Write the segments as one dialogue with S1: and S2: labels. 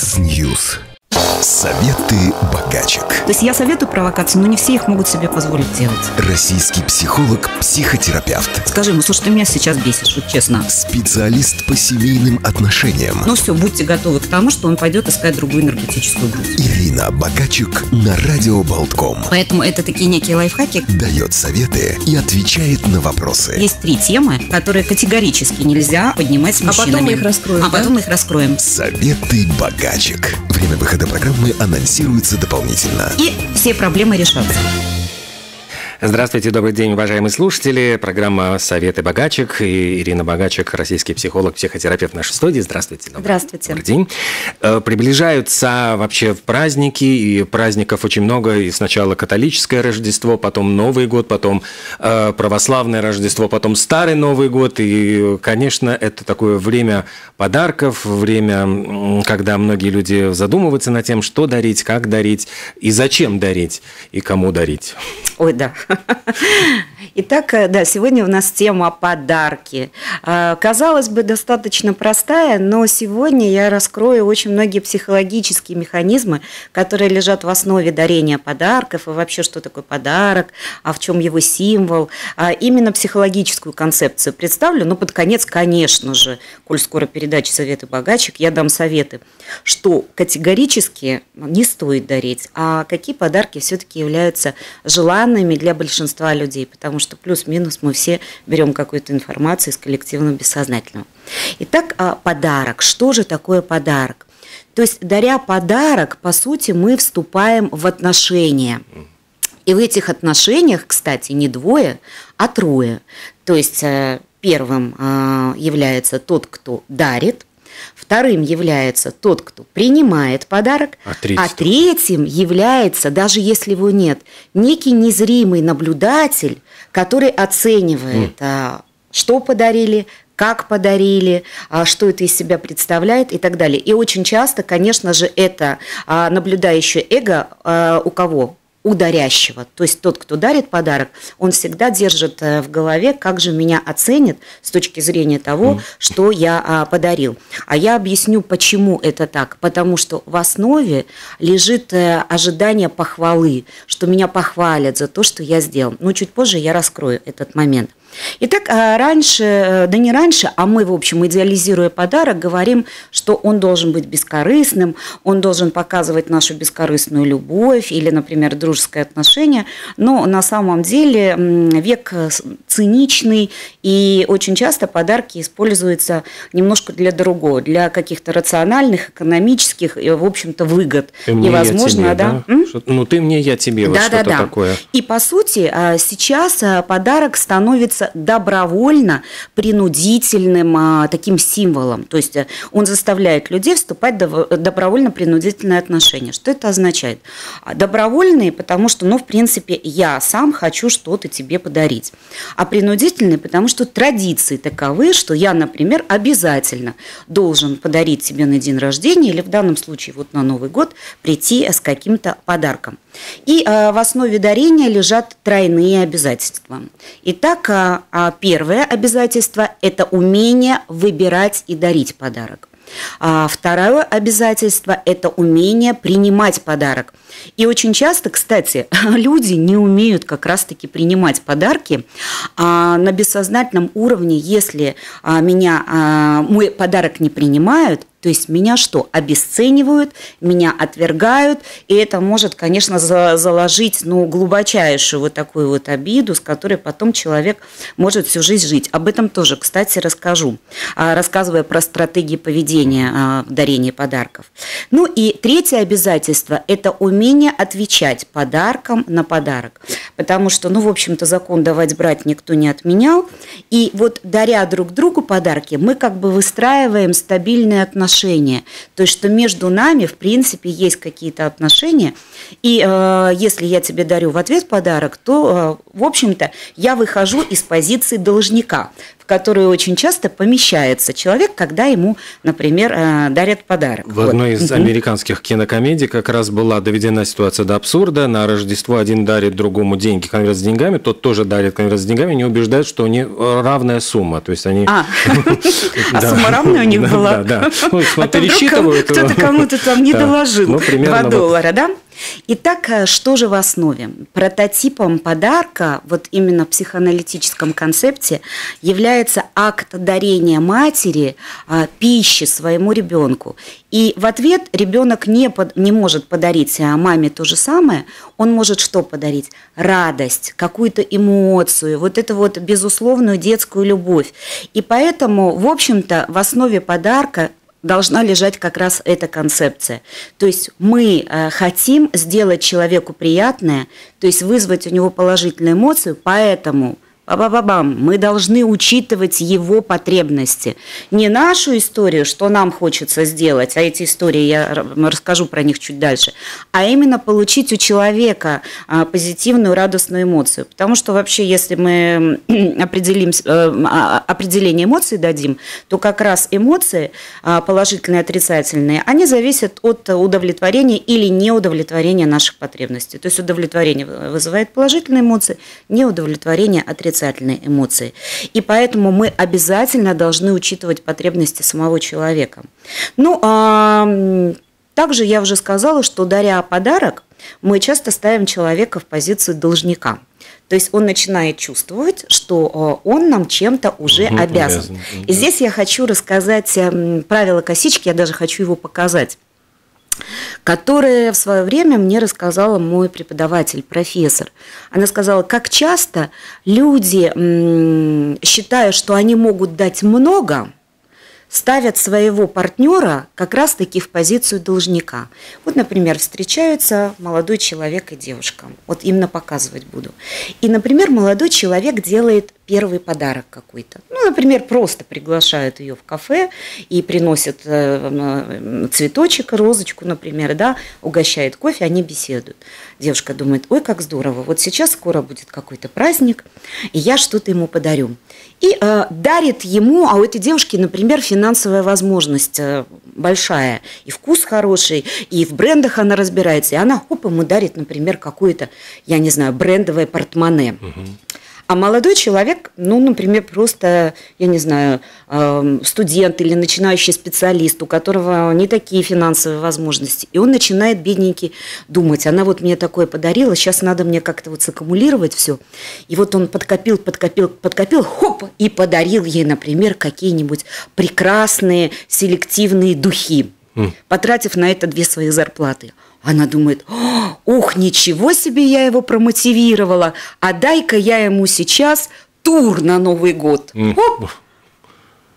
S1: News. Советы богачек.
S2: То есть я советую провокации, но не все их могут себе позволить делать.
S1: Российский психолог, психотерапевт.
S2: Скажи ему, слушай, ты меня сейчас бесишь, вот честно.
S1: Специалист по семейным отношениям.
S2: Ну все, будьте готовы к тому, что он пойдет искать другую энергетическую грудь.
S1: Ирина Богачук на радио Болтком.
S2: Поэтому это такие некие лайфхаки.
S1: Дает советы и отвечает на вопросы.
S2: Есть три темы, которые категорически нельзя поднимать с
S3: А
S2: мужчинами.
S3: потом мы их раскроем,
S2: А
S3: да?
S2: потом мы их раскроем.
S1: Советы богачек. Время выхода программы анонсируется дополнительно.
S2: И все проблемы решатся.
S4: Здравствуйте, добрый день, уважаемые слушатели. Программа «Советы богачек» и Ирина Богачек, российский психолог, психотерапевт в нашей студии. Здравствуйте. Добрый-
S2: Здравствуйте.
S4: Добрый день. Э, Приближаются вообще праздники, и праздников очень много. И сначала католическое Рождество, потом Новый год, потом э, православное Рождество, потом Старый Новый год. И, конечно, это такое время подарков, время, когда многие люди задумываются над тем, что дарить, как дарить, и зачем дарить, и кому дарить.
S2: Ой, да. Итак, э, да, сегодня у нас тема подарки. Э, Казалось бы, достаточно простая, но сегодня я раскрою очень многие психологические механизмы, которые лежат в основе дарения подарков и вообще, что такое подарок, а в чем его символ. А Именно психологическую концепцию представлю. Но под конец, конечно же, коль скоро передача «Советы богачек», я дам советы, что категорически не стоит дарить, а какие подарки все-таки являются желанными для большинства людей, потому что плюс-минус мы все берем какую-то информацию из коллективного бессознательного. Итак, а, подарок. Что же такое подарок? То есть, даря подарок, по сути, мы вступаем в отношения. И в этих отношениях, кстати, не двое, а трое. То есть э, первым э, является тот, кто дарит, вторым является тот, кто принимает подарок,
S4: А третий-то?
S2: третьим является, даже если его нет, некий незримый наблюдатель, который оценивает, а, что подарили, как подарили, а, что это из себя представляет и так далее. И очень часто, конечно же, это а, наблюдающее эго а, у кого? У дарящего. То есть тот, кто дарит подарок, он всегда держит э, в голове, как же меня оценят с точки зрения того, что я а, подарил. А я объясню, почему это так. Потому что в основе лежит э, ожидание похвалы, что меня похвалят за то, что я сделал. Но чуть позже я раскрою этот момент. Итак, а, раньше, э, да не раньше, а мы, в общем, идеализируя подарок, говорим, что он должен быть бескорыстным, он должен показывать нашу бескорыстную любовь или, например, дружеское отношение. Но на самом деле век э, циничный, и очень часто подарки используются немножко для другого, для каких-то рациональных, экономических, и, в общем-то, выгод.
S4: Ты мне,
S2: и, возможно,
S4: я тебе,
S2: да.
S4: Что- ну, ты мне, я тебе, вот
S2: Да, да,
S4: что-то
S2: да.
S4: такое.
S2: И по сути а, сейчас а, подарок становится добровольно принудительным а, таким символом. То есть а, он заставляет людей вступать в добровольно-принудительные отношения. Что это означает? Добровольные, потому что, ну, в принципе, я сам хочу что-то тебе подарить. А принудительные, потому что традиции таковы, что я, например, обязательно должен подарить тебе на день рождения или в данном случае вот на Новый год прийти с каким-то подарком. И э, в основе дарения лежат тройные обязательства. Итак, а, а, первое обязательство – это умение выбирать и дарить подарок. А второе обязательство – это умение принимать подарок. И очень часто, кстати, люди не умеют как раз-таки принимать подарки а на бессознательном уровне, если а, меня а, мой подарок не принимают, то есть меня что? Обесценивают, меня отвергают, и это может, конечно, за- заложить ну, глубочайшую вот такую вот обиду, с которой потом человек может всю жизнь жить. Об этом тоже, кстати, расскажу, а, рассказывая про стратегии поведения а, в дарении подарков. Ну и третье обязательство – это умение отвечать подарком на подарок. Потому что, ну, в общем-то, закон давать брать никто не отменял. И вот даря друг другу подарки, мы как бы выстраиваем стабильные отношения. То есть, что между нами, в принципе, есть какие-то отношения. И э, если я тебе дарю в ответ подарок, то, э, в общем-то, я выхожу из позиции должника. Которую очень часто помещается человек, когда ему, например, э, дарят подарок.
S4: В вот. одной из американских кинокомедий как раз была доведена ситуация до абсурда. На Рождество один дарит другому деньги, конверт с деньгами, тот тоже дарит конверт с деньгами, не убеждают, что у них равная сумма. То есть они...
S2: А, а сумма равная у них была?
S4: Да, да. Ну,
S2: а пересчитывают. Кто-то кому-то там не доложил. Ну, 2 доллара, да? Итак, э, что же в основе? Прототипом подарка, вот именно в психоаналитическом концепте, является акт дарения матери а, пищи своему ребенку. И в ответ ребенок не, под, не может подарить а, маме то же самое, он может что подарить? Радость, какую-то эмоцию, вот эту вот безусловную детскую любовь. И поэтому, в общем-то, в основе подарка должна лежать как раз эта концепция. То есть мы э, хотим сделать человеку приятное, то есть вызвать у него положительную эмоцию, поэтому – Ба-ба-ба-бам. Мы должны учитывать его потребности. Не нашу историю, что нам хочется сделать, а эти истории я расскажу про них чуть дальше, а именно получить у человека а, позитивную, радостную эмоцию. Потому что вообще, если мы определим, э, а, определение эмоций дадим, то как раз эмоции, а, положительные, отрицательные, они зависят от удовлетворения или неудовлетворения наших потребностей. То есть удовлетворение вызывает положительные эмоции, неудовлетворение отрицательные отрицательные эмоции. И поэтому мы обязательно должны учитывать потребности самого человека. Ну, а, также я уже сказала, что даря подарок, мы часто ставим человека в позицию должника. То есть он начинает чувствовать, что он нам чем-то уже угу, обязан. обязан. И здесь я хочу рассказать эм, правило косички, я даже хочу его показать которое в свое время мне рассказала мой преподаватель, профессор. Она сказала, как часто люди, считая, что они могут дать много, ставят своего партнера как раз-таки в позицию должника. Вот, например, встречаются молодой человек и девушка. Вот именно показывать буду. И, например, молодой человек делает первый подарок какой-то. Ну, например, просто приглашают ее в кафе и приносят э, цветочек, розочку, например, да, угощает кофе, они беседуют. Девушка думает, ой, как здорово, вот сейчас скоро будет какой-то праздник, и я что-то ему подарю. И э, дарит ему, а у этой девушки, например, финансовая возможность э, большая, и вкус хороший, и в брендах она разбирается, и она, хоп, ему дарит, например, какое-то, я не знаю, брендовое портмоне. Угу. А молодой человек, ну, например, просто, я не знаю, эм, студент или начинающий специалист, у которого не такие финансовые возможности, и он начинает, бедненький, думать, она вот мне такое подарила, сейчас надо мне как-то вот саккумулировать все. И вот он подкопил, подкопил, подкопил, хоп, и подарил ей, например, какие-нибудь прекрасные селективные духи, потратив на это две своих зарплаты. Она думает, ух, ничего себе я его промотивировала, а дай-ка я ему сейчас тур на Новый год. Хоп!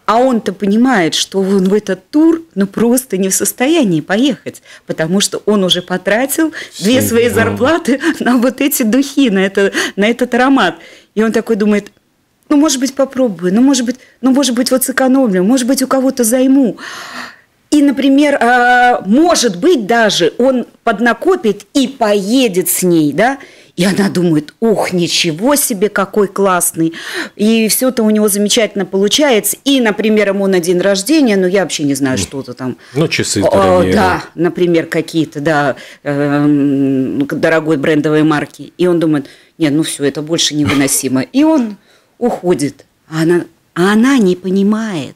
S2: А он-то понимает, что он в этот тур ну просто не в состоянии поехать, потому что он уже потратил две свои зарплаты на вот эти духи, на, это, на этот аромат. И он такой думает, ну, может быть, попробую, ну, может быть, ну, может быть, вот сэкономлю, может быть, у кого-то займу. И, например, а, может быть даже он поднакопит и поедет с ней, да, и она думает, ух, ничего себе, какой классный. И все это у него замечательно получается. И, например, ему на день рождения, ну, я вообще не знаю, что-то там.
S4: Ну, часы
S2: дорогие. Да, например, какие-то, да, э, дорогой брендовой марки. И он думает, нет, ну все, это больше невыносимо. И он уходит. А она, а она не понимает,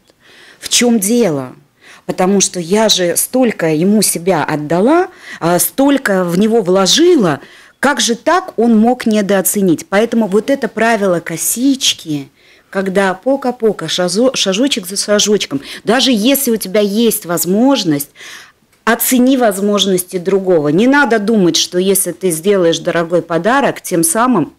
S2: в чем дело потому что я же столько ему себя отдала, а, столько в него вложила, как же так он мог недооценить? Поэтому вот это правило косички, когда пока-пока, шажочек за шажочком, даже если у тебя есть возможность, оцени возможности другого. Не надо думать, что если ты сделаешь дорогой подарок, тем самым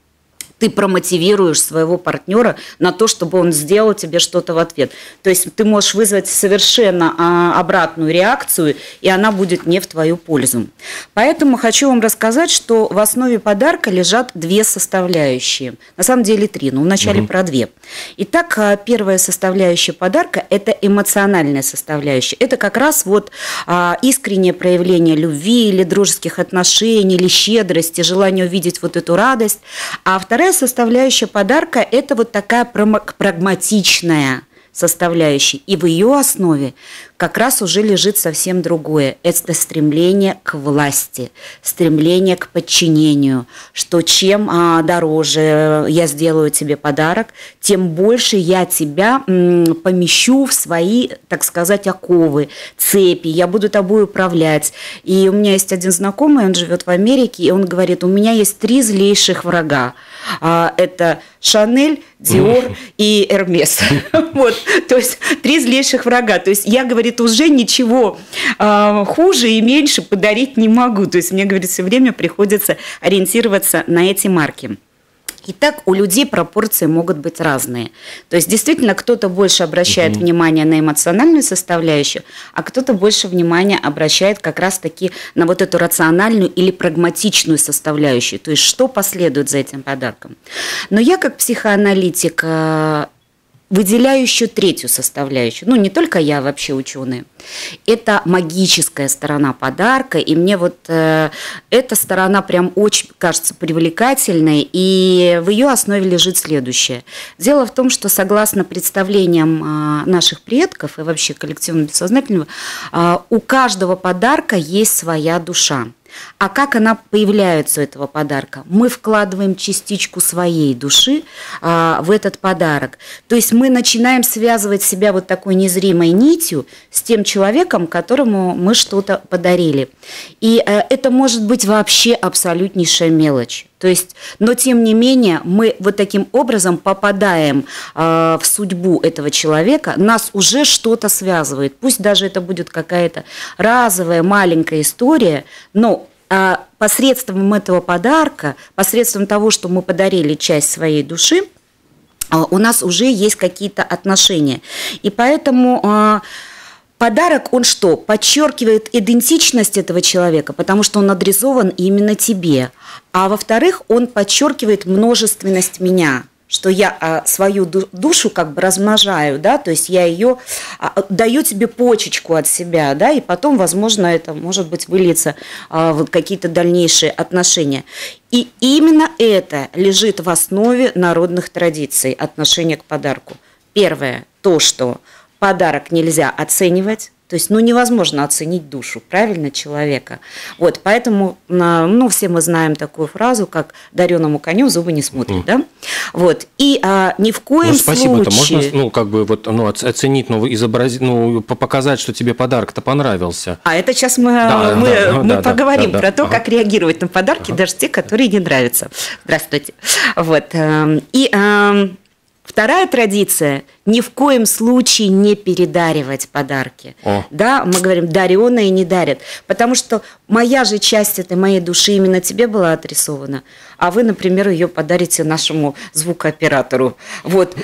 S2: ты промотивируешь своего партнера на то, чтобы он сделал тебе что-то в ответ. То есть ты можешь вызвать совершенно а, обратную реакцию, и она будет не в твою пользу. Поэтому хочу вам рассказать, что в основе подарка лежат две составляющие. На самом деле три, но вначале угу. про две. Итак, а, первая составляющая подарка – это эмоциональная составляющая. Это как раз вот а, искреннее проявление любви или дружеских отношений, или щедрости, желание увидеть вот эту радость. А вторая вторая составляющая подарка – это вот такая прагматичная составляющей. И в ее основе как раз уже лежит совсем другое. Это стремление к власти, стремление к подчинению, что чем а, дороже я сделаю тебе подарок, тем больше я тебя помещу в свои, так сказать, оковы, цепи, я буду тобой управлять. И у меня есть один знакомый, он живет в Америке, и он говорит, у меня есть три злейших врага. А, это Шанель, Диор и Эрмес. Вот, то есть три злейших врага. То есть я, говорит, уже ничего э, хуже и меньше подарить не могу. То есть мне, говорит, все время приходится ориентироваться на эти марки. Итак, у людей пропорции могут быть разные. То есть действительно кто-то больше обращает угу. внимание на эмоциональную составляющую, а кто-то больше внимания обращает как раз-таки на вот эту рациональную или прагматичную составляющую. То есть что последует за этим подарком. Но я как психоаналитик э, выделяю еще третью составляющую. Ну, не только я, вообще ученые. Это магическая сторона подарка. И мне вот э, эта сторона прям очень кажется привлекательной. И в ее основе лежит следующее. Дело в том, что согласно представлениям э, наших предков и вообще коллективного бессознательного, э, у каждого подарка есть своя душа. А как она появляется у этого подарка? Мы вкладываем частичку своей души а, в этот подарок. То есть мы начинаем связывать себя вот такой незримой нитью с тем человеком, которому мы что-то подарили. И а, это может быть вообще абсолютнейшая мелочь. То есть, но тем не менее, мы вот таким образом попадаем э, в судьбу этого человека, нас уже что-то связывает. Пусть даже это будет какая-то разовая маленькая история, но э, посредством этого подарка, посредством того, что мы подарили часть своей души, э, у нас уже есть какие-то отношения. И поэтому э, Подарок, он что? Подчеркивает идентичность этого человека, потому что он адресован именно тебе. А во-вторых, он подчеркивает множественность меня что я а, свою душу как бы размножаю, да, то есть я ее а, даю тебе почечку от себя, да, и потом, возможно, это может быть выльется а, в какие-то дальнейшие отношения. И именно это лежит в основе народных традиций отношения к подарку. Первое, то, что подарок нельзя оценивать, то есть, ну, невозможно оценить душу, правильно, человека. Вот, поэтому, ну, все мы знаем такую фразу, как «дареному коню зубы не смотрят», mm. да? Вот, и а, ни в коем ну,
S4: спасибо,
S2: случае...
S4: спасибо, можно, ну, как бы, вот, ну, оценить, ну, изобразить, ну, показать, что тебе подарок-то понравился.
S2: А это сейчас мы, да, мы, да, мы да, поговорим да, да, про то, ага. как реагировать на подарки, ага. даже те, которые не нравятся. Здравствуйте. Вот, эм, и... Вторая традиция – ни в коем случае не передаривать подарки. О. Да, мы говорим, дареные не дарят. Потому что моя же часть этой моей души именно тебе была адресована, а вы, например, ее подарите нашему звукооператору. Вот.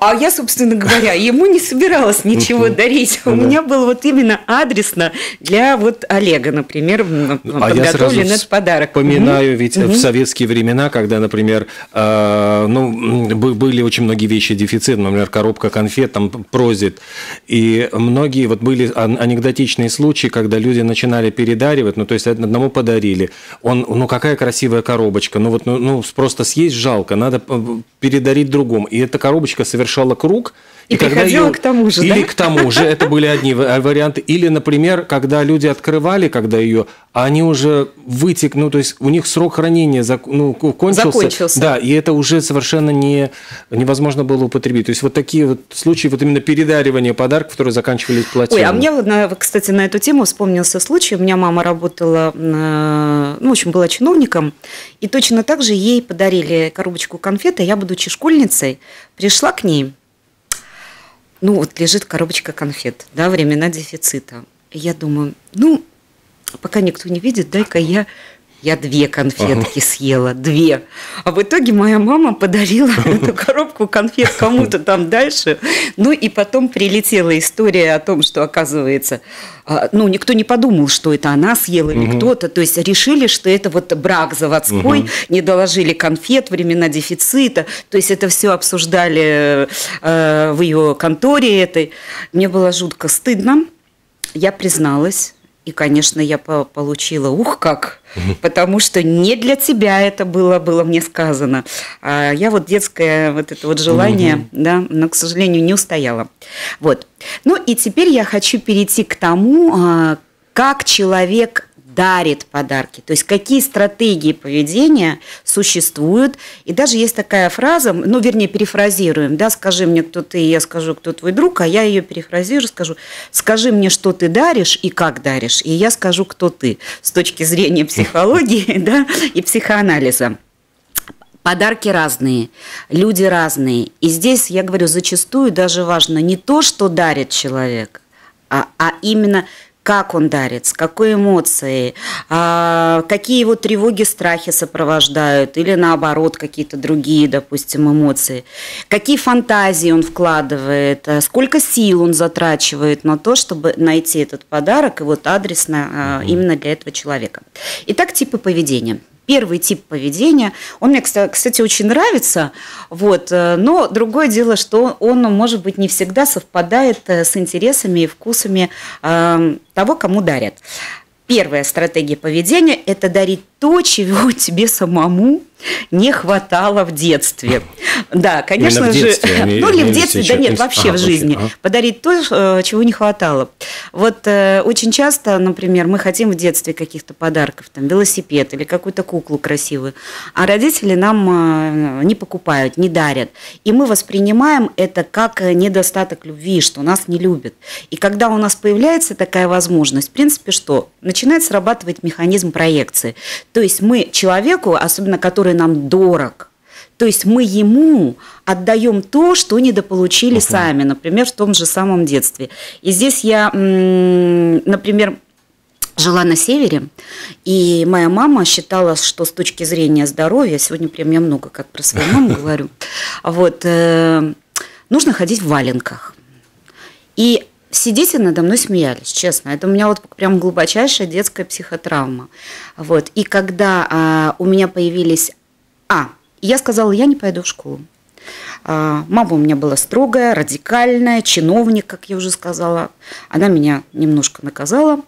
S2: А я, собственно говоря, ему не собиралась ничего дарить. У меня был вот именно адресно для вот Олега, например, подготовлен этот подарок.
S4: Вспоминаю, ведь в советские времена, когда, например, э, ну, были очень многие вещи дефицит, например, коробка конфет, там прозит. И многие, вот были анекдотичные случаи, когда люди начинали передаривать, ну, то есть одному подарили. Он, ну, какая красивая коробочка, ну, вот, ну, ну просто съесть жалко, надо э, передарить другому. И эта коробочка совершала круг,
S2: и, и когда ее... к тому же,
S4: Или
S2: да?
S4: к тому же, это были одни варианты. Или, например, когда люди открывали, когда ее, они уже вытек, ну, то есть у них срок хранения ну, кончился.
S2: Закончился.
S4: Да, и это уже совершенно не, невозможно было употребить. То есть вот такие вот случаи, вот именно передаривания подарков, которые заканчивались платежем.
S2: Ой, а мне, кстати, на эту тему вспомнился случай. У меня мама работала, ну, в общем, была чиновником, и точно так же ей подарили коробочку конфет, а я, будучи школьницей, пришла к ней, ну, вот лежит коробочка конфет, да, времена дефицита. Я думаю, ну, пока никто не видит, дай-ка я я две конфетки ага. съела, две. А в итоге моя мама подарила эту коробку конфет кому-то там дальше. Ну и потом прилетела история о том, что оказывается, а, ну никто не подумал, что это она съела или угу. кто-то. То есть решили, что это вот брак заводской, угу. не доложили конфет, времена дефицита. То есть это все обсуждали э, в ее конторе этой. Мне было жутко стыдно. Я призналась И, конечно, я по получила, ух, как, потому что не для тебя это было, было мне сказано. А я вот детское вот это вот желание, да, но, к сожалению, не устояла. Вот. Ну и теперь я хочу перейти к тому, а, как человек дарит подарки. То есть какие стратегии поведения существуют. И даже есть такая фраза, ну, вернее, перефразируем, да, скажи мне, кто ты, я скажу, кто твой друг, а я ее перефразирую, скажу, скажи мне, что ты даришь и как даришь, и я скажу, кто ты с точки зрения психологии, да, и психоанализа. Подарки разные, люди разные. И здесь, я говорю, зачастую даже важно не то, что дарит человек, а, а именно как он дарит, с какой эмоцией, а, какие его тревоги, страхи сопровождают, или наоборот какие-то другие, допустим, эмоции, какие фантазии он вкладывает, а, сколько сил он затрачивает на то, чтобы найти этот подарок и вот адресно а, именно для этого человека. Итак, типы поведения – первый тип поведения. Он мне, кстати, очень нравится, вот, э, но другое дело, что он, может быть, не всегда совпадает э, с интересами и вкусами э, того, кому дарят. Первая стратегия поведения – это дарить то, чего тебе самому не хватало в детстве. Да, конечно же.
S4: детстве,
S2: ну, или в детстве, да нет, вообще
S4: ага,
S2: в жизни.
S4: ага.
S2: Подарить то, э, чего не хватало. Вот э, очень часто, например, мы хотим в детстве каких-то подарков, там, велосипед или какую-то куклу красивую, а родители нам э, не покупают, не дарят. И мы воспринимаем это как недостаток любви, что нас не любят. И когда у нас появляется такая возможность, в принципе, что? Начинает срабатывать механизм проекции. То есть мы человеку, особенно который нам дорог, то есть мы ему отдаем то, что недополучили uh-huh. сами, например, в том же самом детстве. И здесь я, например, жила на севере, и моя мама считала, что с точки зрения здоровья, сегодня прям я много как про свою маму говорю, вот, э, нужно ходить в валенках. И дети надо мной смеялись, честно. Это у меня вот прям глубочайшая детская психотравма. Вот. И когда а, у меня появились... А, я сказала, я не пойду в школу. А, мама у меня была строгая, радикальная, чиновник, как я уже сказала. Она меня немножко наказала.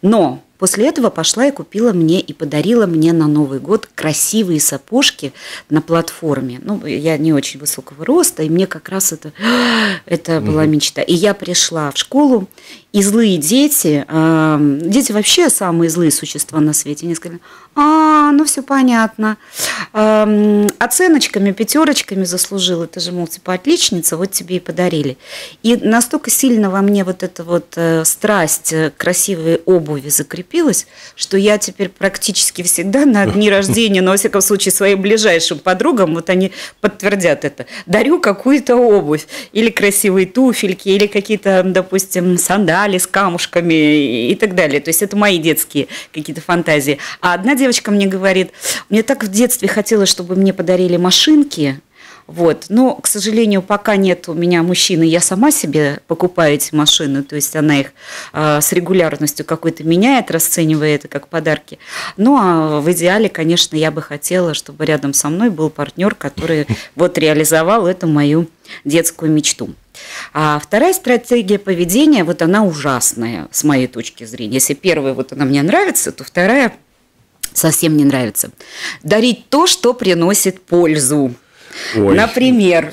S2: Но После этого пошла и купила мне и подарила мне на Новый год красивые сапожки на платформе. Ну, я не очень высокого роста, и мне как раз это, это была мечта. И я пришла в школу, и злые дети, э, дети вообще самые злые существа на свете, они сказали, а, ну все понятно, э, оценочками, пятерочками заслужила, ты же, мол, типа отличница, вот тебе и подарили. И настолько сильно во мне вот эта вот э, страсть красивой обуви закрепилась, что я теперь практически всегда на дни рождения, но, во всяком случае, своим ближайшим подругам, вот они подтвердят это, дарю какую-то обувь, или красивые туфельки, или какие-то, допустим, сандали, сандали с камушками и так далее. То есть это мои детские какие-то фантазии. А одна девочка мне говорит, мне так в детстве хотелось, чтобы мне подарили машинки, вот. Но, к сожалению, пока нет у меня мужчины, я сама себе покупаю эти машины, то есть она их э, с регулярностью какой-то меняет, расценивая это как подарки. Ну, а в идеале, конечно, я бы хотела, чтобы рядом со мной был партнер, который вот реализовал эту мою детскую мечту. А вторая стратегия поведения, вот она ужасная с моей точки зрения. Если первая вот она мне нравится, то вторая совсем не нравится. Дарить то, что приносит пользу. Ой, Например,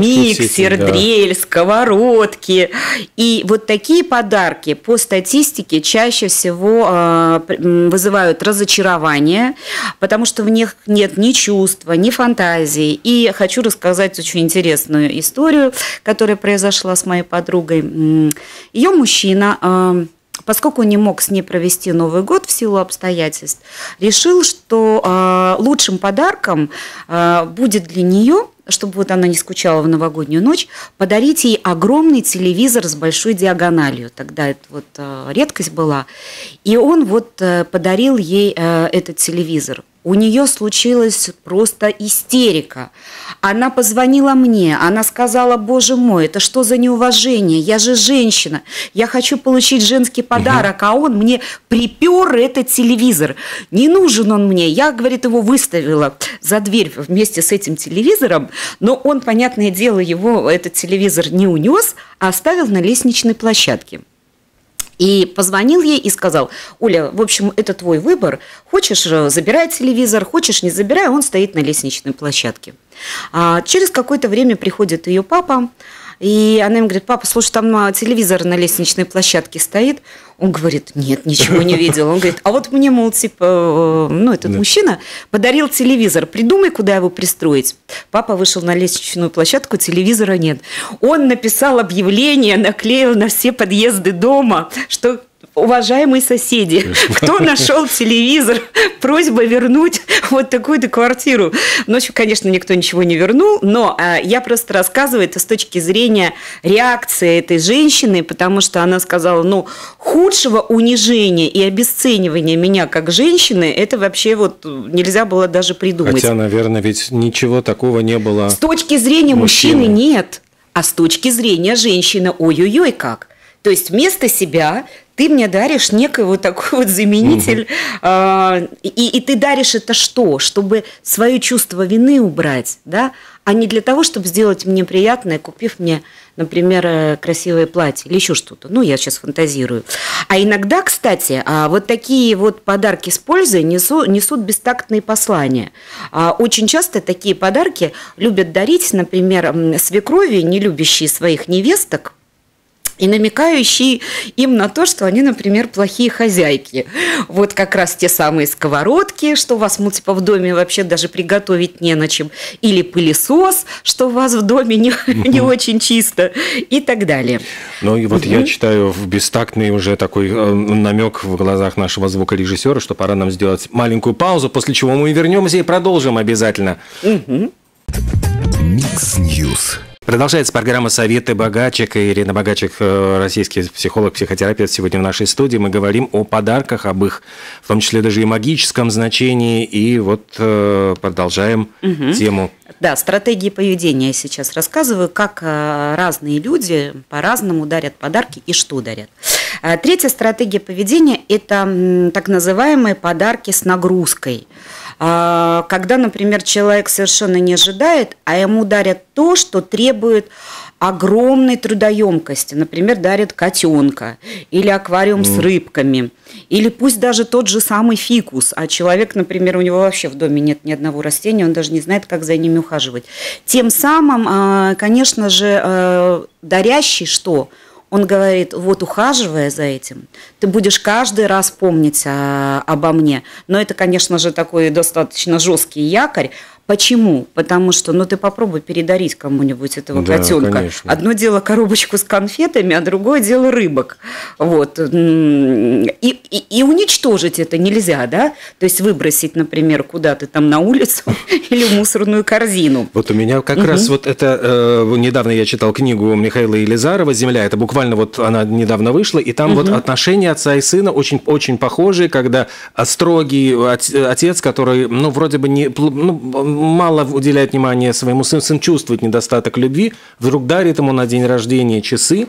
S2: миксер, да. дрель, сковородки. И вот такие подарки по статистике чаще всего э, вызывают разочарование, потому что в них нет ни чувства, ни фантазии. И хочу рассказать очень интересную историю, которая произошла с моей подругой. Ее мужчина э, поскольку не мог с ней провести Новый год в силу обстоятельств, решил, что э, лучшим подарком э, будет для нее чтобы вот она не скучала в новогоднюю ночь, подарить ей огромный телевизор с большой диагональю. Тогда это вот э, редкость была. И он вот э, подарил ей э, этот телевизор. У нее случилась просто истерика. Она позвонила мне, она сказала, боже мой, это что за неуважение? Я же женщина, я хочу получить женский подарок, угу. а он мне припер этот телевизор. Не нужен он мне. Я, говорит, его выставила за дверь вместе с этим телевизором, но он, понятное дело, его этот телевизор не унес, а оставил на лестничной площадке. И позвонил ей и сказал, Оля, в общем, это твой выбор. Хочешь, э, забирай телевизор, хочешь, не забирай, он стоит на лестничной площадке. А через какое-то время приходит ее папа, и она ему говорит, папа, слушай, там а, телевизор на лестничной площадке стоит. Он говорит, нет, ничего не видел. Он говорит, а вот мне, мол, типа, э, ну, этот да. мужчина подарил телевизор, придумай, куда его пристроить. Папа вышел на лестничную площадку, телевизора нет. Он написал объявление, наклеил на все подъезды дома, что уважаемые соседи, кто нашел телевизор, просьба вернуть вот такую-то квартиру. Ночью, конечно, никто ничего не вернул, но а, я просто рассказываю это с точки зрения реакции этой женщины, потому что она сказала, ну, худшего унижения и обесценивания меня как женщины, это вообще вот нельзя было даже придумать.
S4: Хотя, наверное, ведь ничего такого не было.
S2: С точки зрения мужчины, мужчины нет, а с точки зрения женщины, ой-ой-ой, как. То есть вместо себя ты мне даришь некий вот такой вот заменитель, угу. и, и ты даришь это что? Чтобы свое чувство вины убрать, да, а не для того, чтобы сделать мне приятное, купив мне, например, э, красивое платье или еще что-то. Ну, я сейчас фантазирую. А иногда, кстати, а, вот такие вот подарки с пользой несут, несут бестактные послания. А, очень часто такие подарки любят дарить, например, свекрови, не любящие своих невесток, и намекающий им на то, что они, например, плохие хозяйки. Вот как раз те самые сковородки, что у вас, ну, типа, в доме вообще даже приготовить не на чем, или пылесос, что у вас в доме не, не очень чисто, и так далее.
S4: Ну и вот угу. я читаю в бестактный уже такой э, намек в глазах нашего звукорежиссера, что пора нам сделать маленькую паузу, после чего мы вернемся и продолжим обязательно.
S1: Угу. Mix News.
S4: Продолжается программа «Советы Богачек». Ирина Богачек, э, российский психолог, психотерапевт, сегодня в нашей студии. Мы говорим о подарках, об их, в том числе даже и магическом значении. И вот э, продолжаем угу. тему.
S2: Да, стратегии поведения я сейчас рассказываю, как э, разные люди по-разному дарят подарки и что дарят. Третья стратегия поведения – это так называемые подарки с нагрузкой – а, когда, например, человек совершенно не ожидает, а ему дарят то, что требует огромной трудоемкости. Например, дарят котенка или аквариум mm. с рыбками. Или пусть даже тот же самый фикус, а человек, например, у него вообще в доме нет ни одного растения, он даже не знает, как за ними ухаживать. Тем самым, а, конечно же, э, дарящий что? Он говорит, вот ухаживая за этим, ты будешь каждый раз помнить а, обо мне. Но это, конечно же, такой достаточно жесткий якорь, Почему? Потому что, ну, ты попробуй передарить кому-нибудь этого да, котенка. Конечно. Одно дело коробочку с конфетами, а другое дело рыбок. Вот. И, и, и уничтожить это нельзя, да? То есть выбросить, например, куда-то там на улицу или в мусорную корзину.
S4: Вот у меня как раз вот это... Э, недавно я читал книгу Михаила Елизарова «Земля». Это буквально вот она недавно вышла, и там вот отношения отца и сына очень, очень похожие, когда строгий отец, который, ну, вроде бы не... Мало уделяет внимания своему сыну, сын чувствует недостаток любви, вдруг дарит ему на день рождения часы,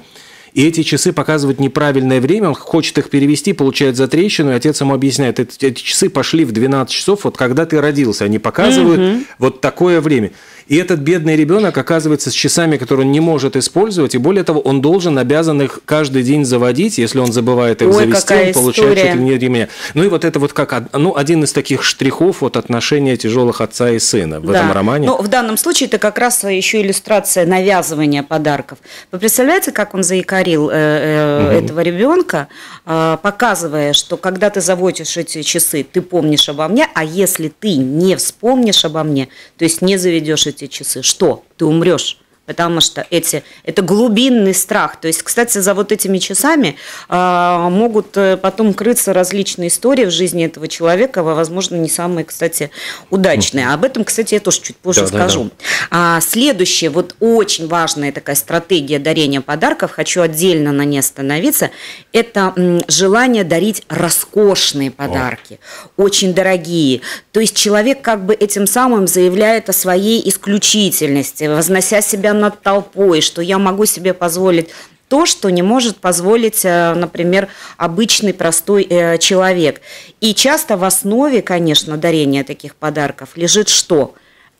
S4: и эти часы показывают неправильное время, он хочет их перевести, получает затрещину, и отец ему объясняет, эти, эти часы пошли в 12 часов, вот когда ты родился, они показывают угу. вот такое время. И этот бедный ребенок оказывается с часами, которые он не может использовать, и более того, он должен, обязан их каждый день заводить, если он забывает их Ой, завести, он получает чуть ли не ремня. Ну и вот это вот как ну, один из таких штрихов вот отношения тяжелых отца и сына в да. этом романе.
S2: Ну, в данном случае это как раз еще иллюстрация навязывания подарков. Вы представляете, как он заикарил э, э, угу. этого ребенка, э, показывая, что когда ты заводишь эти часы, ты помнишь обо мне, а если ты не вспомнишь обо мне, то есть не заведешь эти часы, что? Ты умрешь потому что эти, это глубинный страх. То есть, кстати, за вот этими часами э, могут потом крыться различные истории в жизни этого человека, возможно, не самые, кстати, удачные. Об этом, кстати, я тоже чуть позже да, скажу. Да, да. А, следующее, вот очень важная такая стратегия дарения подарков, хочу отдельно на ней остановиться, это желание дарить роскошные подарки, О. очень дорогие. То есть человек как бы этим самым заявляет о своей исключительности, вознося себя над толпой, что я могу себе позволить то, что не может позволить, э, например, обычный простой э, человек. И часто в основе, конечно, дарения таких подарков лежит что?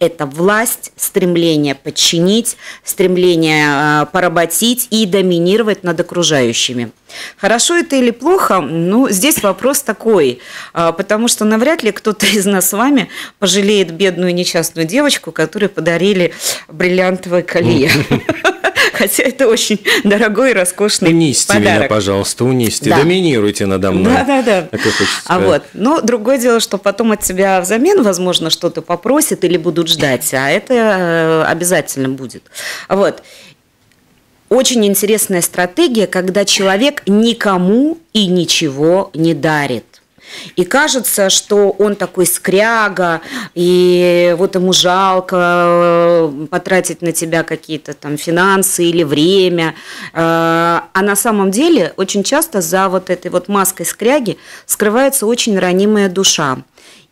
S2: Это власть, стремление подчинить, стремление э, поработить и доминировать над окружающими. Хорошо это или плохо? Ну, здесь вопрос такой, э, потому что навряд ли кто-то из нас с вами пожалеет бедную несчастную девочку, которой подарили бриллиантовое колье. Хотя это очень дорогой и роскошный
S4: унисьте
S2: подарок.
S4: меня, пожалуйста, унисьте. Да. Доминируйте надо мной.
S2: Да, да, да. А вот, но другое дело, что потом от тебя взамен, возможно, что-то попросят или будут ждать, а это э, обязательно будет. Вот. Очень интересная стратегия, когда человек никому и ничего не дарит. И кажется, что он такой скряга, и вот ему жалко э, потратить на тебя какие-то там финансы или время. Э, а на самом деле очень часто за вот этой вот маской скряги скрывается очень ранимая душа.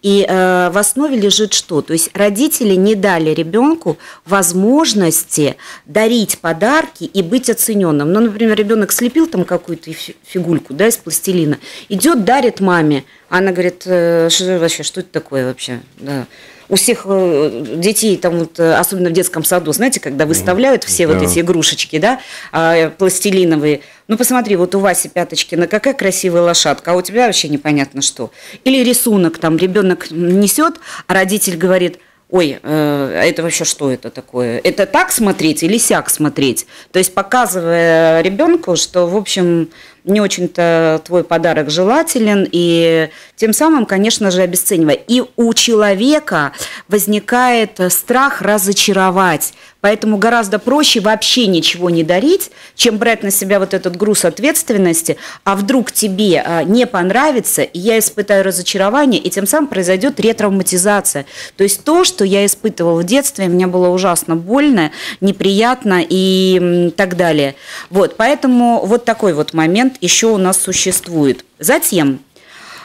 S2: И э, в основе лежит что? То есть родители не дали ребенку возможности дарить подарки и быть оцененным. Ну, например, ребенок слепил там какую-то фигульку да, из пластилина, идет, дарит маме. Она говорит, э, что вообще, что это такое вообще? Да у всех э, детей, там вот, э, особенно в детском саду, знаете, когда выставляют все да. вот эти игрушечки, да, а, пластилиновые. Ну, посмотри, вот у Васи Пяточкина какая красивая лошадка, а у тебя вообще непонятно что. Или рисунок, там ребенок несет, а родитель говорит – ой, э, это вообще что это такое? Это так смотреть или сяк смотреть? То есть показывая ребенку, что, в общем, не очень-то твой подарок желателен, и тем самым, конечно же, обесценивая. И у человека возникает страх разочаровать, поэтому гораздо проще вообще ничего не дарить, чем брать на себя вот этот груз ответственности, а вдруг тебе а, не понравится, и я испытаю разочарование, и тем самым произойдет ретравматизация. То есть то, что я испытывала в детстве, мне было ужасно больно, неприятно и так далее. Вот, поэтому вот такой вот момент момент еще у нас существует. Затем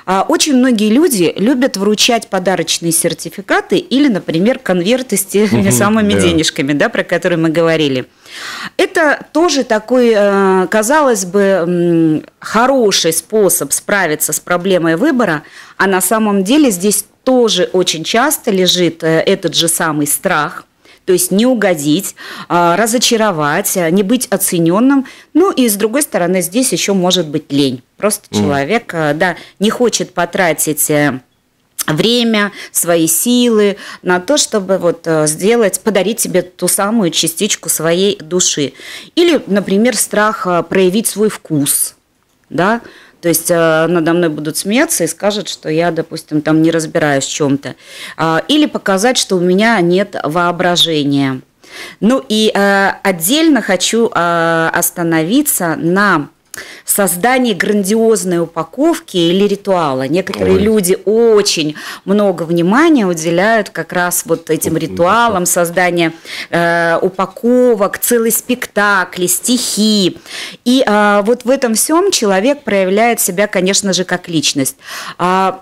S2: а, очень многие люди любят вручать подарочные сертификаты или, например, конверты с теми самыми да. денежками, да, про которые мы говорили. Это тоже такой, э, казалось бы, хороший способ справиться с проблемой выбора, а на самом деле здесь тоже очень часто лежит э, этот же самый страх – то есть не угодить, а, разочаровать, а, не быть оцененным. Ну и с другой стороны, здесь еще может быть лень. Просто mm. человек, а, да, не хочет потратить э, время, свои силы на то, чтобы вот э, сделать, подарить себе ту самую частичку своей души. Или, например, страх проявить свой вкус, да, то есть э, надо мной будут смеяться и скажут, что я, допустим, там не разбираюсь в чем-то. Э, или показать, что у меня нет воображения. Ну и э, отдельно хочу э, остановиться на создании грандиозной упаковки или ритуала. Некоторые Ой. люди очень много внимания уделяют как раз вот этим ритуалам, создания э, упаковок, целый спектакли, стихи. И э, вот в этом всем человек проявляет себя, конечно же, как личность. А,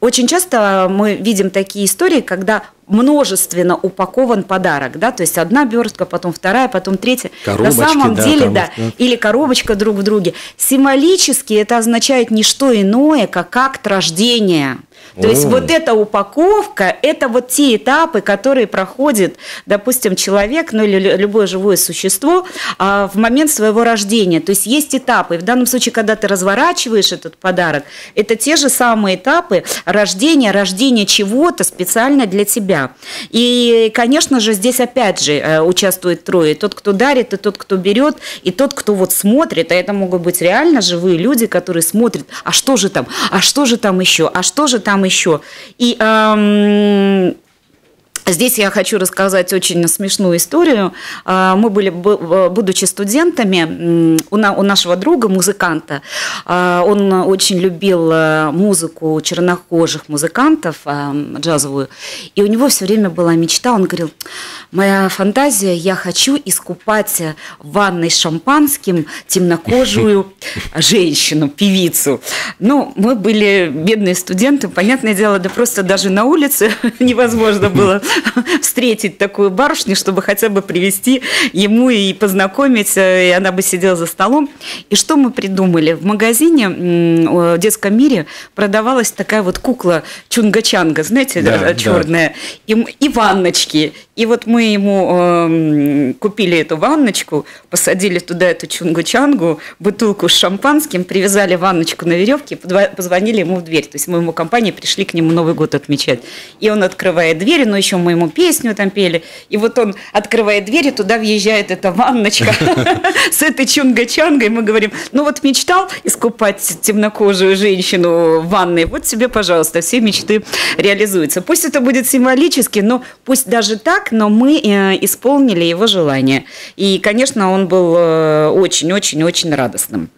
S2: очень часто мы видим такие истории, когда множественно упакован подарок, да, то есть одна бёрстка, потом вторая, потом третья.
S4: Коробочки,
S2: На самом
S4: да,
S2: деле, да,
S4: да,
S2: или коробочка друг в друге. Символически это означает не что иное, как акт рождения. То есть вот эта упаковка, это вот те этапы, которые проходит, допустим, человек, ну или любое живое существо а, в момент своего рождения. То есть есть этапы. И в данном случае, когда ты разворачиваешь этот подарок, это те же самые этапы рождения, рождения чего-то специально для тебя. И, конечно же, здесь опять же э, участвует трое. Тот, кто дарит, и тот, кто берет, и тот, кто вот смотрит. А это могут быть реально живые люди, которые смотрят, а что же там, а что же там еще, а что же там еще. И эм, Здесь я хочу рассказать очень смешную историю. А, мы были, будучи студентами, у нашего друга, музыканта, а, он очень любил э, музыку чернокожих музыкантов, а, джазовую, и у него все время была мечта, он говорил, моя фантазия, я хочу искупать в ванной шампанским темнокожую женщину, певицу. Ну, мы были бедные студенты, понятное дело, да просто даже на улице невозможно было встретить такую барышню, чтобы хотя бы привести ему и познакомить, и она бы сидела за столом. И что мы придумали? В магазине в детском мире продавалась такая вот кукла Чунга-Чанга, знаете, да, черная, да. И, и ванночки. И вот мы ему э, купили эту ванночку, посадили туда эту чунгу-чангу, бутылку с шампанским, привязали ванночку на веревке, позвонили ему в дверь. То есть мы ему компании пришли к нему Новый год отмечать. И он открывает дверь, но еще мы ему песню там пели. И вот он открывает дверь, и туда въезжает эта ванночка с этой чунга-чангой. Мы говорим, ну вот мечтал искупать темнокожую женщину в ванной, вот тебе, пожалуйста, все мечты реализуются. Пусть это будет символически, но пусть даже так, но мы э, исполнили его желание. И, конечно, он был э, очень-очень-очень радостным.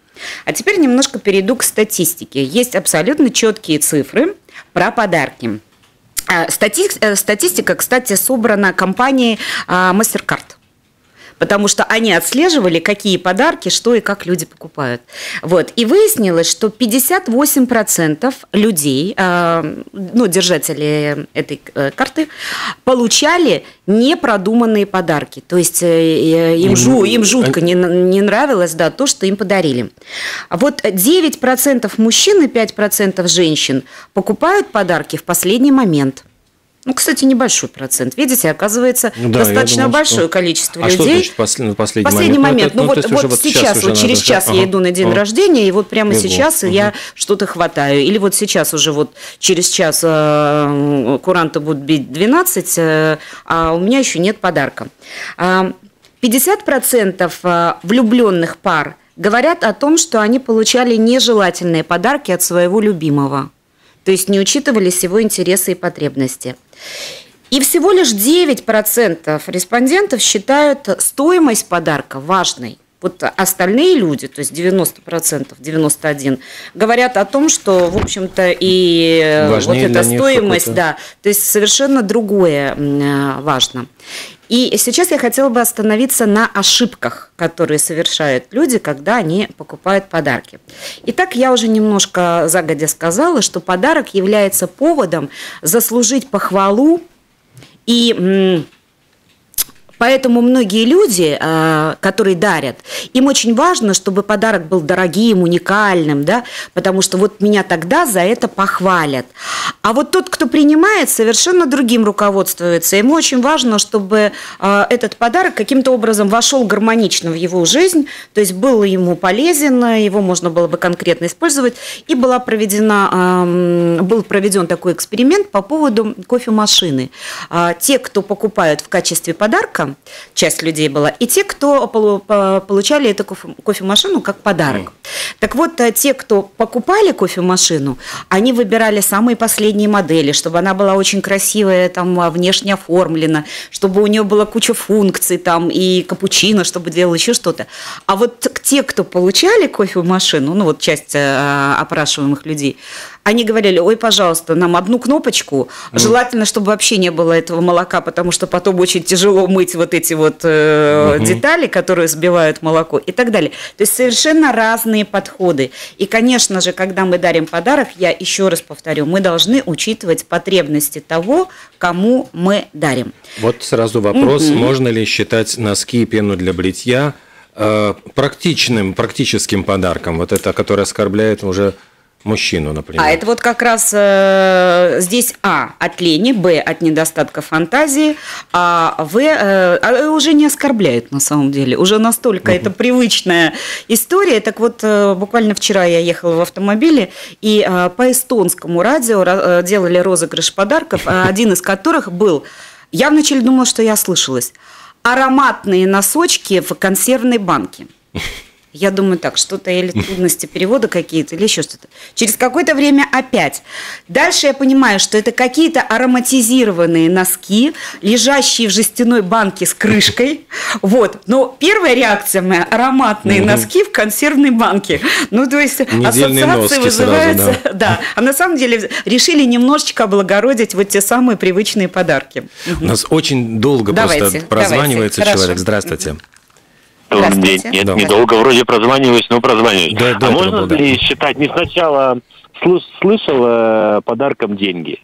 S2: А теперь немножко перейду к статистике. Есть абсолютно четкие цифры про подарки. А, э, статистика, кстати, собрана компанией а, MasterCard потому что они отслеживали, какие подарки, что и как люди покупают. Вот. И выяснилось, что 58% людей, э, ну, держатели этой э, карты, получали непродуманные подарки. То есть э, им, жу, им жутко не, не нравилось да, то, что им подарили. Вот 9% мужчин и 5% женщин покупают подарки в последний момент – ну, кстати, небольшой процент. Видите, оказывается, ну, да, достаточно думаю, большое что... количество
S4: а
S2: людей.
S4: А что значит последний, последний,
S2: последний момент? момент. Ну, ну, вот, вот, вот сейчас, вот через час ага. я иду на день ага. рождения, и вот прямо Бегу. сейчас угу. я что-то хватаю. Или вот сейчас уже вот через час э, куранты будут бить 12, э, а у меня еще нет подарка. Э, 50% э, влюбленных пар говорят о том, что они получали нежелательные подарки от своего любимого. То есть не учитывались его интересы и потребности. И всего лишь 9% респондентов считают стоимость подарка важной. Вот остальные люди, то есть 90%, 91%, говорят о том, что, в общем-то, и Важнее вот эта стоимость, да, то есть совершенно другое важно. И сейчас я хотела бы остановиться на ошибках, которые совершают люди, когда они покупают подарки. Итак, я уже немножко загодя сказала, что подарок является поводом заслужить похвалу и Поэтому многие люди, а, которые дарят, им очень важно, чтобы подарок был дорогим, уникальным, да, потому что вот меня тогда за это похвалят. А вот тот, кто принимает, совершенно другим руководствуется. Ему очень важно, чтобы а, этот подарок каким-то образом вошел гармонично в его жизнь, то есть был ему полезен, его можно было бы конкретно использовать, и была проведена, был проведен такой эксперимент по поводу кофемашины. А, те, кто покупают в качестве подарка, часть людей была, и те, кто получали эту кофемашину как подарок. Mm. Так вот, э, те, кто покупали кофемашину, они выбирали самые последние модели, чтобы она была очень красивая, там, а, внешне оформлена, чтобы у нее была куча функций, там, и капучино, чтобы делал еще что-то. А вот те, кто получали кофемашину, ну, вот часть э, опрашиваемых людей, они говорили, ой, пожалуйста, нам одну кнопочку, mm. желательно, чтобы вообще не было этого молока, потому что потом очень тяжело мыть вот эти вот э, mm-hmm. детали, которые сбивают молоко и так далее. То есть совершенно разные подходы. И, конечно же, когда мы дарим подарок, я еще раз повторю, мы должны учитывать потребности того, кому мы дарим.
S4: Вот сразу вопрос, mm-hmm. можно ли считать носки и пену для бритья э, практичным, практическим подарком, вот это, которое оскорбляет уже мужчину, например.
S2: А это вот как раз э, здесь А от лени, Б от недостатка фантазии, а В э, а уже не оскорбляет на самом деле. Уже настолько угу. это привычная история. Так вот, э, буквально вчера я ехала в автомобиле, и э, по эстонскому радио э, делали розыгрыш подарков, один из которых был, я вначале думала, что я слышалась, ароматные носочки в консервной банке. Я думаю, так, что-то или трудности перевода какие-то, или еще что-то. Через какое-то время опять. Дальше я понимаю, что это какие-то ароматизированные носки, лежащие в жестяной банке с крышкой. Вот. Но первая реакция моя – ароматные носки в консервной банке. Ну, то есть
S4: Недельные ассоциации вызываются. Сразу,
S2: да. да. А на самом деле решили немножечко облагородить вот те самые привычные подарки.
S4: У нас очень долго давайте, просто прозванивается давайте. человек. Здравствуйте.
S3: Нет, нет, да. недолго вроде прозваниваюсь, но прозваниваюсь. Да, да, а можно ли да. считать, не сначала слышал э, подарком деньги?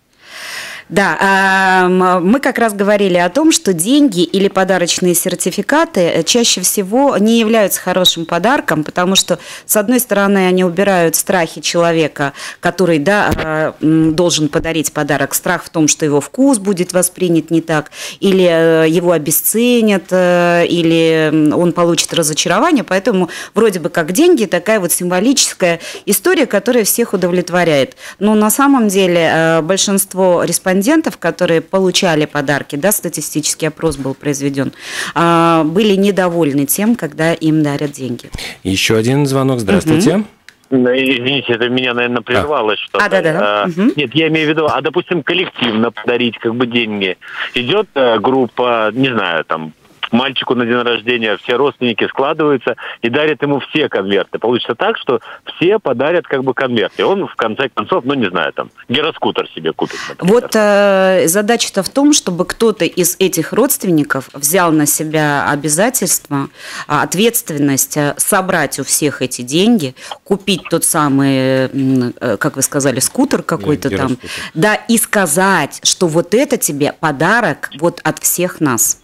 S2: Да, а, мы как раз говорили о том, что деньги или подарочные сертификаты э, чаще всего не являются хорошим подарком, потому что, с одной стороны, они убирают страхи человека, который да, а, должен подарить подарок. Страх в том, что его вкус будет воспринят не так, или э, его обесценят, э, или он получит разочарование. Поэтому вроде бы как деньги такая вот символическая история, которая всех удовлетворяет. Но на самом деле большинство респондентов респондентов, которые получали подарки, да, статистический опрос был произведен, а, были недовольны тем, когда им дарят деньги.
S4: Еще один звонок. Здравствуйте. Угу.
S3: Извините, это меня, наверное, прервало а. что-то.
S2: А, да, да.
S3: А, угу. Нет, я имею в виду, а, допустим, коллективно подарить как бы деньги. Идет а, группа, не знаю, там, мальчику на день рождения все родственники складываются и дарят ему все конверты. Получится так, что все подарят как бы конверты. Он в конце концов, ну не знаю, там, гироскутер себе купит.
S2: Например. Вот э, задача-то в том, чтобы кто-то из этих родственников взял на себя обязательство, а, ответственность э, собрать у всех эти деньги, купить тот самый, э, как вы сказали, скутер какой-то там, да, и сказать, что вот это тебе подарок вот от всех нас.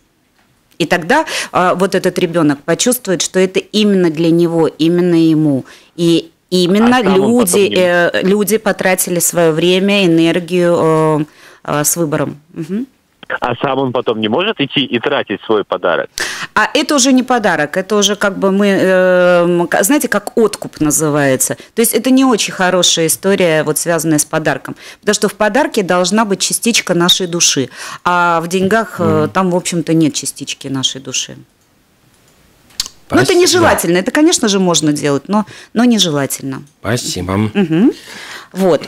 S2: И тогда э, вот этот ребенок почувствует, что это именно для него, именно ему. И именно а люди, э, люди потратили свое время, энергию э, э, с выбором. Угу
S3: а сам он потом не может идти и тратить свой подарок.
S2: А это уже не подарок, это уже как бы мы, э, знаете, как откуп называется. То есть это не очень хорошая история, вот связанная с подарком. Потому что в подарке должна быть частичка нашей души, а в деньгах mm. там, в общем-то, нет частички нашей души. Спасибо. Ну, это нежелательно. Это, конечно же, можно делать, но, но нежелательно.
S4: Спасибо.
S2: Угу. Вот.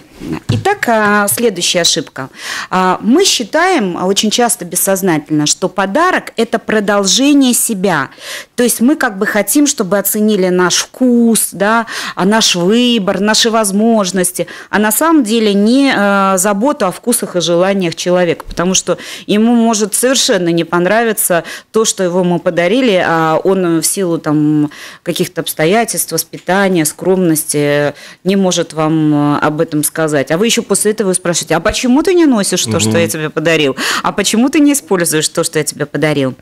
S2: Итак, а, следующая ошибка. А, мы считаем очень часто бессознательно, что подарок – это продолжение себя. То есть мы как бы хотим, чтобы оценили наш вкус, да, а наш выбор, наши возможности, а на самом деле не заботу о вкусах и желаниях человека, потому что ему может совершенно не понравиться то, что его мы подарили, а он в силу там каких-то обстоятельств, воспитания, скромности не может вам об этом сказать. А вы еще после этого спрашиваете, а почему ты не носишь то, угу. что я тебе подарил? А почему ты не используешь то, что я тебе подарил?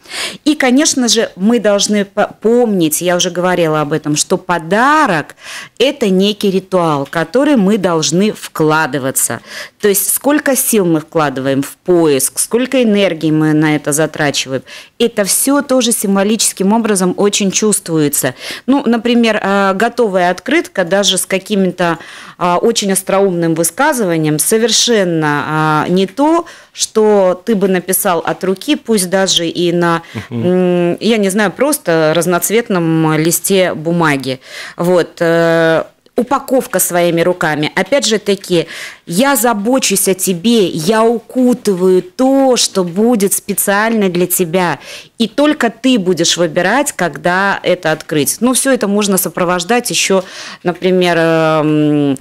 S2: И, конечно же, мы должны помнить, я уже говорила об этом, что подарок – это некий ритуал, который мы должны вкладываться. То есть сколько сил мы вкладываем в поиск, сколько энергии мы на это затрачиваем. Это все тоже символическим образом очень чувствуется. Ну, например, э, готовая открытка даже с какими-то а, очень остроумным высказыванием совершенно а, не то, что ты бы написал от руки, пусть даже и на, угу. я не знаю, просто разноцветном листе бумаги. Вот э, упаковка своими руками. Опять же таки, я забочусь о тебе, я укутываю то, что будет специально для тебя. И только ты будешь выбирать, когда это открыть. Ну, все это можно сопровождать еще, например, эм,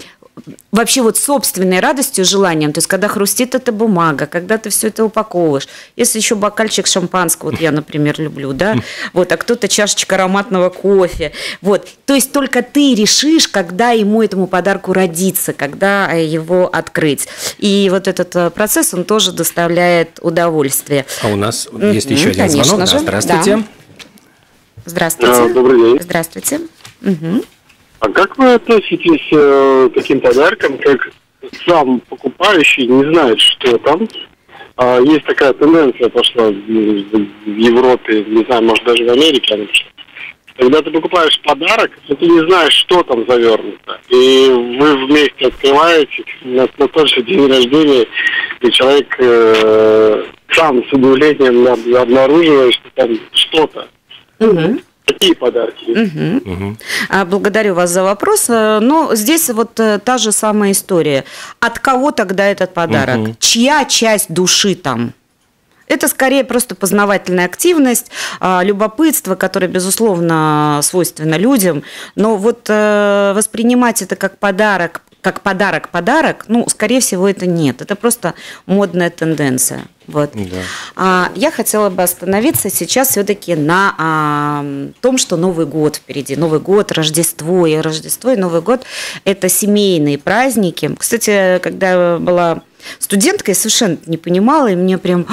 S2: вообще вот собственной радостью, желанием, то есть когда хрустит эта бумага, когда ты все это упаковываешь, если еще бокальчик шампанского, вот я, например, люблю, да, вот, а кто-то чашечка ароматного кофе, вот, то есть только ты решишь, когда ему этому подарку родиться, когда его открыть, и вот этот э, процесс, он тоже доставляет удовольствие.
S4: А у нас есть еще один Конечно звонок, же. да, здравствуйте. Да.
S2: Здравствуйте.
S5: Добрый день.
S2: Здравствуйте. Угу.
S5: А как вы относитесь э, к таким подаркам, как сам покупающий не знает, что там? А, есть такая тенденция пошла в, в Европе, не знаю, может даже в Америке она пошла. Когда ты покупаешь подарок, то ты не знаешь, что там завернуто. И вы вместе открываете на, на тот же день рождения, и человек э, сам с удивлением обнаруживает, что там что-то. Угу такие подарки.
S2: Угу. Угу. Благодарю вас за вопрос. Э, но здесь вот э, та же самая история. От кого тогда этот подарок? Угу. Чья часть души там? Это скорее просто познавательная активность, а, любопытство, которое, безусловно, свойственно людям. Но вот э, воспринимать это как подарок, как подарок-подарок, ну, скорее всего, это нет. Это просто модная тенденция. Вот. Да. А, я хотела бы остановиться сейчас все-таки на а, том, что Новый год впереди. Новый год, Рождество. И Рождество и Новый год – это семейные праздники. Кстати, когда была студенткой, я совершенно не понимала, и мне прям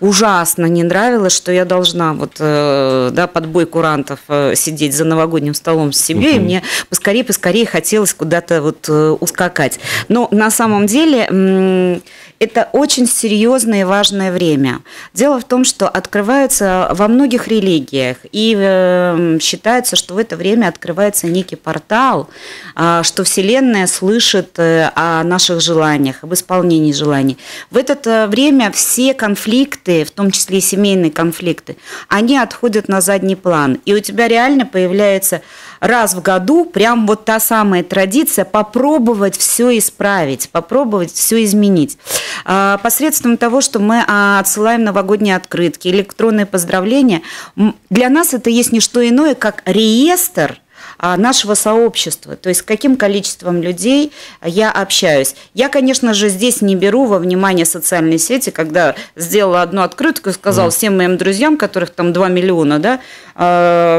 S2: ужасно не нравилось, что я должна вот, э, да, под бой курантов э, сидеть за новогодним столом с себе, угу. и мне поскорее-поскорее хотелось куда-то вот э, ускакать. Но на самом деле это очень серьезное и важное время. Дело в том, что открывается во многих религиях, и э, считается, что в это время открывается некий портал, э, что Вселенная слышит э, о наших желаниях, об исполнении желаний. В это время все конфликты, в том числе и семейные конфликты, они отходят на задний план. И у тебя реально появляется раз в году прям вот та самая традиция попробовать все исправить, попробовать все изменить. А, посредством того, что мы а, отсылаем новогодние открытки, электронные поздравления, для нас это есть не что иное, как реестр а, нашего сообщества, то есть с каким количеством людей я общаюсь. Я, конечно же, здесь не беру во внимание социальные сети, когда сделала одну открытку и сказала mm. всем моим друзьям, которых там 2 миллиона, да,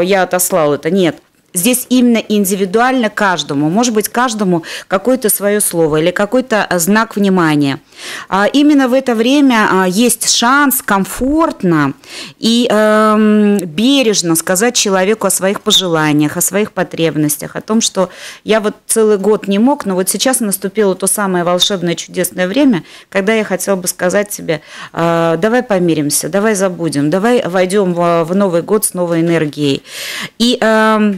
S2: я отослал это. Нет, Здесь именно индивидуально каждому, может быть, каждому какое-то свое слово или какой-то э, знак внимания. А именно в это время а, есть шанс комфортно и э, бережно сказать человеку о своих пожеланиях, о своих потребностях, о том, что я вот целый год не мог, но вот сейчас наступило то самое волшебное чудесное время, когда я хотела бы сказать тебе, э, давай помиримся, давай забудем, давай войдем в, в Новый год с новой энергией. И э,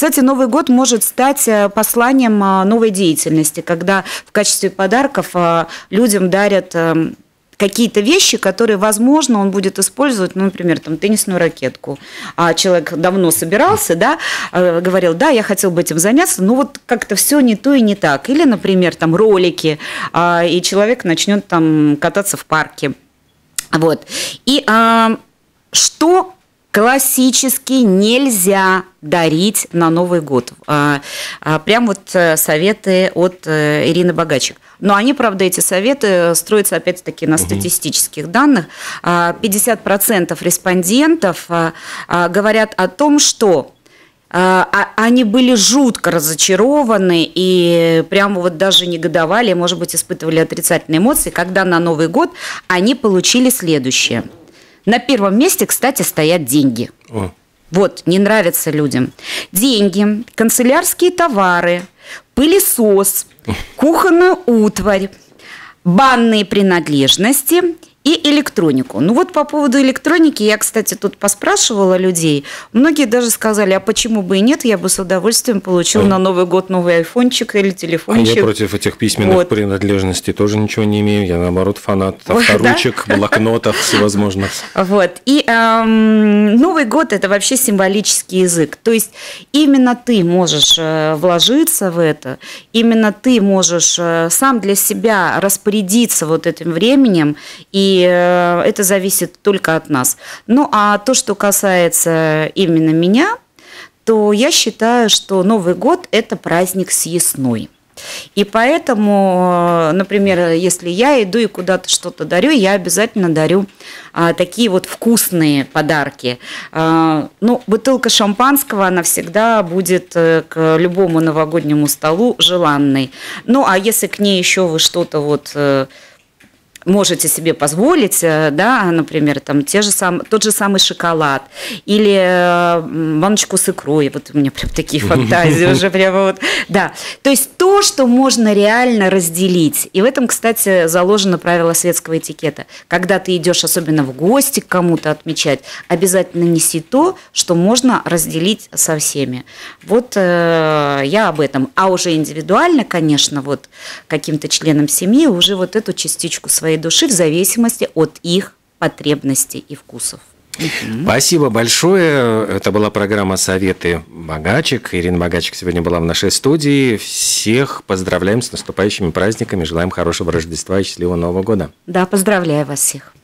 S2: кстати, Новый год может стать э, посланием э, новой деятельности, когда в качестве подарков э, людям дарят какие-то вещи, которые, возможно, он будет использовать, ну, например, там, теннисную ракетку. А человек давно собирался, да, говорил, да, я хотел бы этим заняться, но вот как-то все не то и не так. Или, например, там, ролики, а, и человек начнет там кататься в парке. Вот. И а, что классически нельзя дарить на Новый год. А, а, прям вот э, советы от э, Ирины Богачек. Но они, правда, эти советы строятся, опять-таки, на статистических данных. 50% а, респондентов говорят о том, что они были жутко разочарованы и прямо вот даже негодовали, может быть, испытывали отрицательные эмоции, когда на Новый год они получили следующее – на первом месте, кстати, стоят деньги. О. Вот, не нравится людям. Деньги, канцелярские товары, пылесос, кухонную утварь, банные принадлежности – и электронику. Ну вот по поводу электроники, я, кстати, тут поспрашивала людей. Многие даже сказали, а почему бы и нет, я бы с удовольствием получил а... на Новый год новый айфончик или телефончик.
S4: А я против этих письменных вот. принадлежностей тоже ничего не имею. Я, наоборот, фанат авторучек, да? блокнотов всевозможных.
S2: Вот. И эм, Новый год – это вообще символический язык. То есть именно ты можешь э, вложиться в это, именно ты можешь э, сам для себя распорядиться вот этим временем и и э, это зависит только от нас. Ну, а то, что касается именно меня, то я считаю, что Новый год – это праздник съестной. И поэтому, э, например, если я иду и куда-то что-то дарю, я обязательно дарю а, такие вот вкусные подарки. А, ну, бутылка шампанского, она всегда будет э, к любому новогоднему столу желанной. Ну, а если к ней еще вы что-то вот можете себе позволить, э, да, например, там те же сам, тот же самый шоколад или э, баночку с икрой, вот у меня прям такие фантазии уже прямо вот, да. То есть то, что можно реально разделить. И в этом, кстати, заложено правило светского этикета. Когда ты идешь особенно в гости к кому-то отмечать, обязательно неси то, что можно разделить со всеми. Вот э, я об этом. А уже индивидуально, конечно, вот каким-то членам семьи уже вот эту частичку своей своей души в зависимости от их потребностей и вкусов.
S4: Спасибо большое. Это была программа «Советы богачек». Ирина Богачек сегодня была в нашей студии. Всех поздравляем с наступающими праздниками. Желаем хорошего Рождества и счастливого Нового года.
S2: Да, поздравляю вас всех.